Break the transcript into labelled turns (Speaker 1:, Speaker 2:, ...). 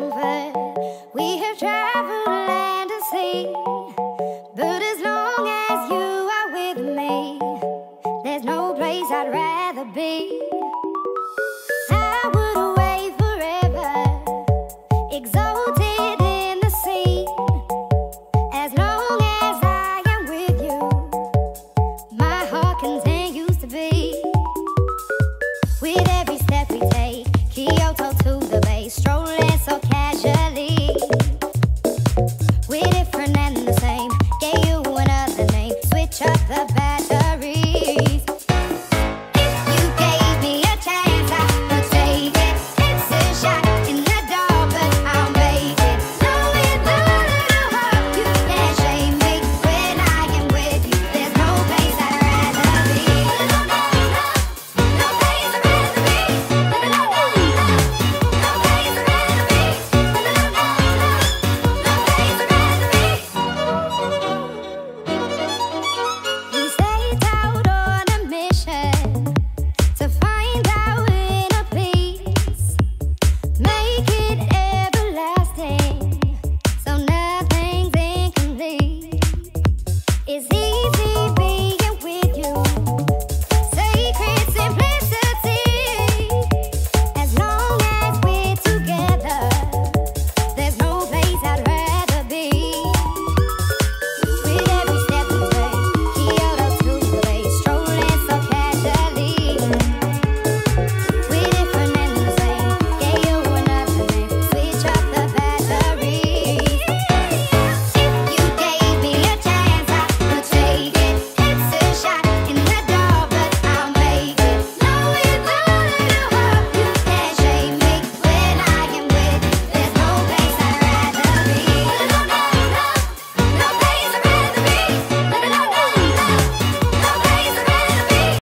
Speaker 1: We have traveled land and sea. But as long as you are with me, there's no place I'd rather be.